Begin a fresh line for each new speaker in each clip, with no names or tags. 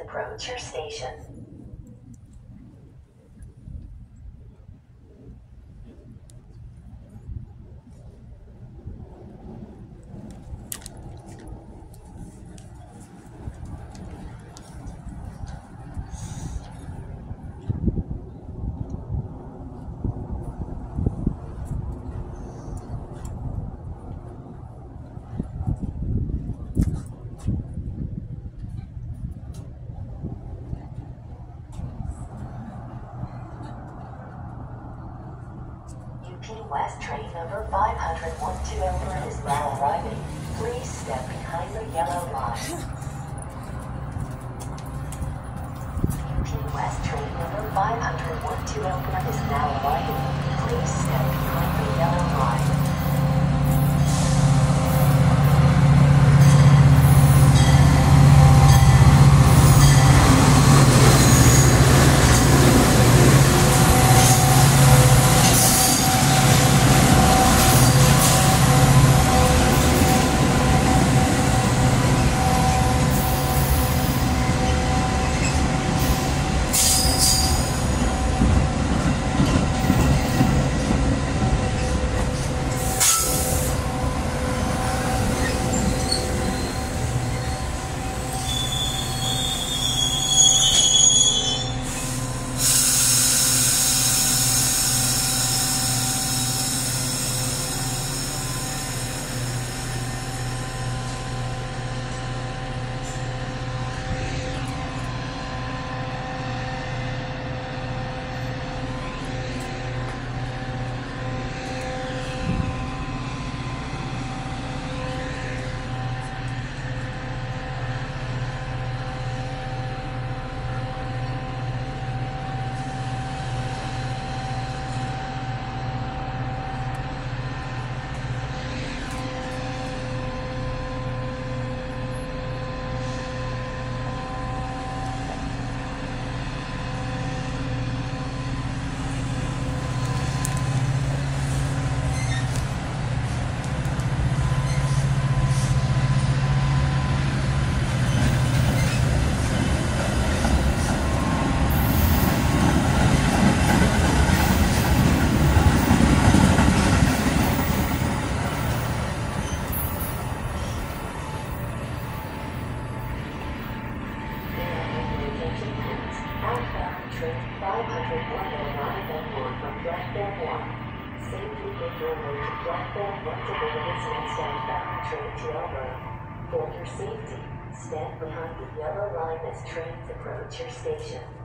approach your station. UP West train number 501 to is now arriving. Please step behind the yellow line. UP West train number 501 to is now arriving. Please step behind train 501 will arrive on board from platform 1. Safely make your to platform 1 to board outbound train to Elburn. For your safety, stand behind the yellow line as trains approach your station.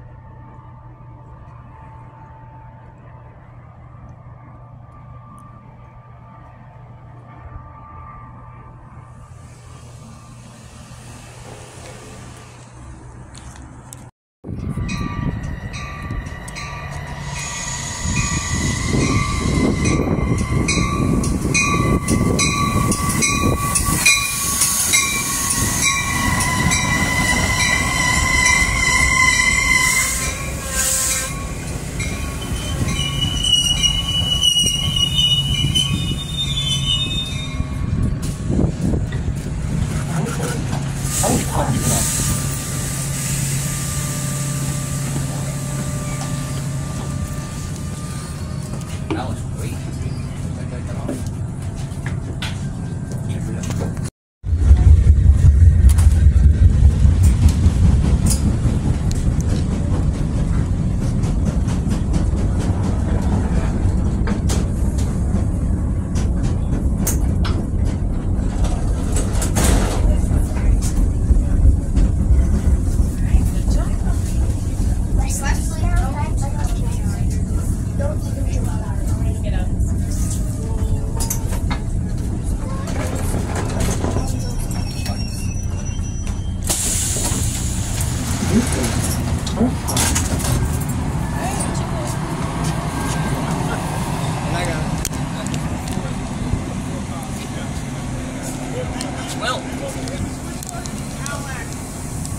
Well,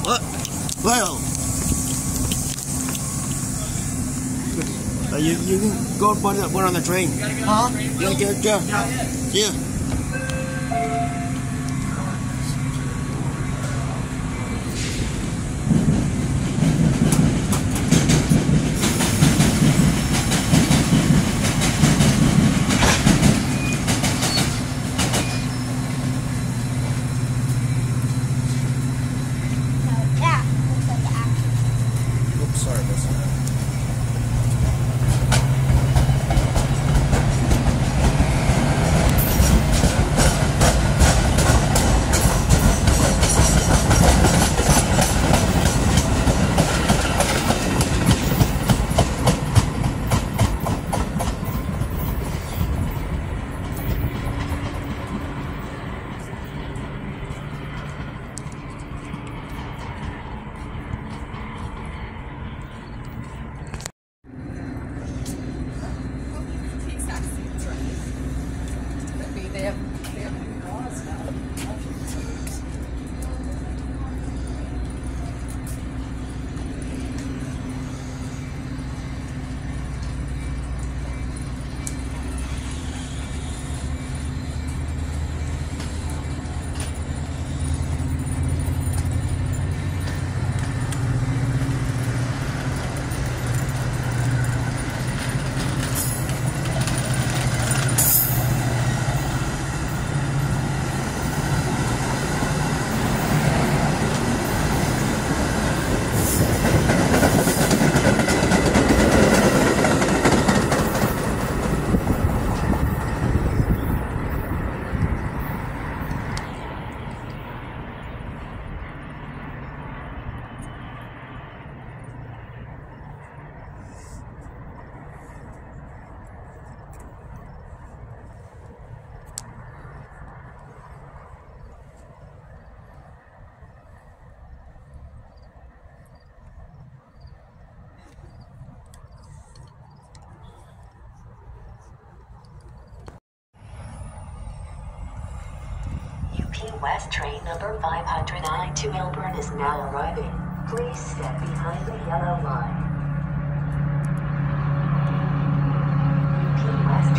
What? Well. Uh, you you can go put put on the train.
Huh?
You gonna get it? Yeah. Yeah.
P West train number 509 to Elburn is now arriving. Please step behind the yellow line. West